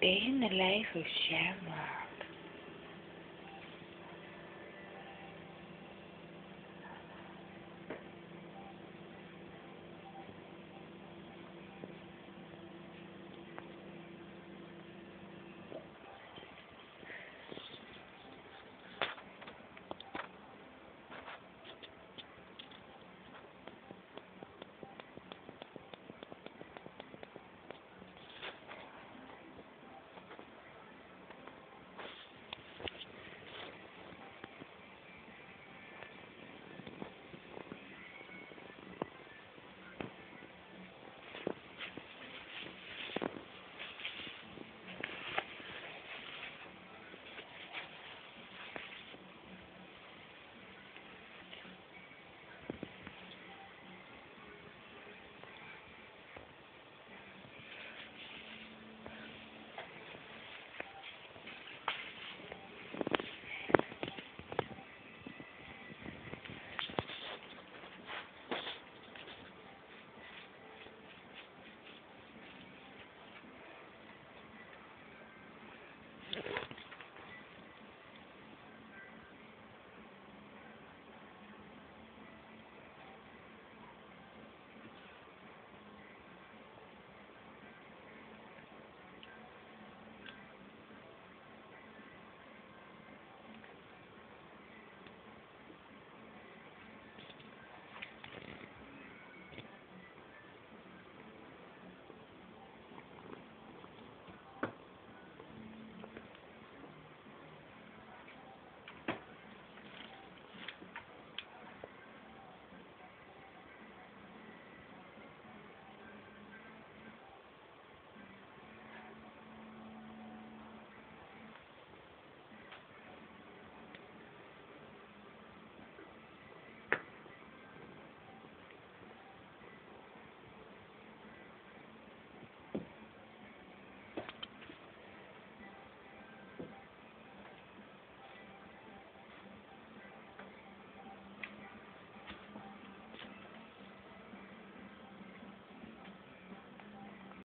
Day in the life of Shamrock.